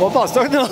我放生呢